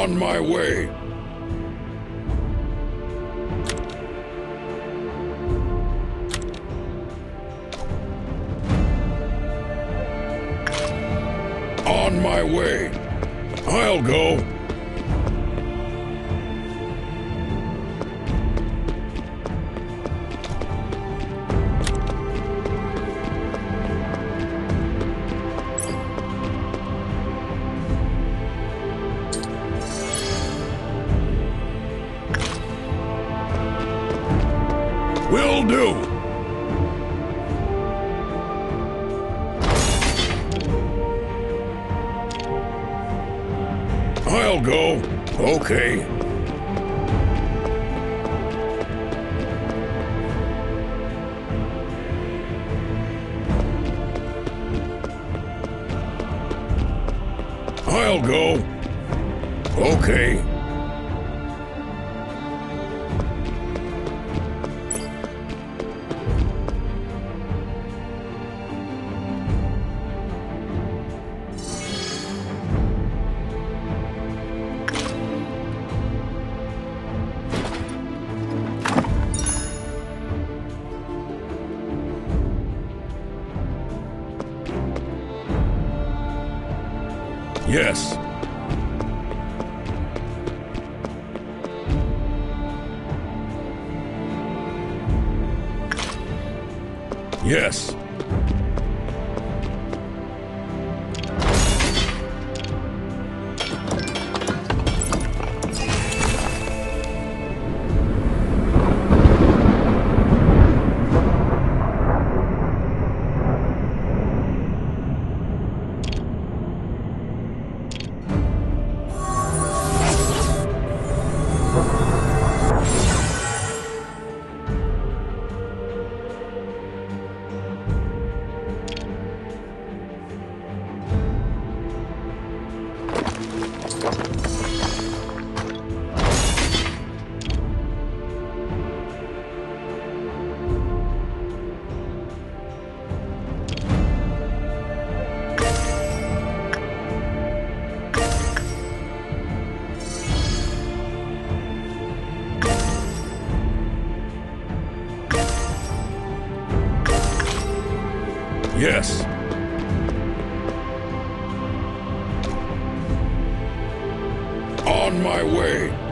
On my way. On my way. I'll go. Will do. I'll go. Okay. I'll go. Okay. Yes. Yes. Yes. On my way.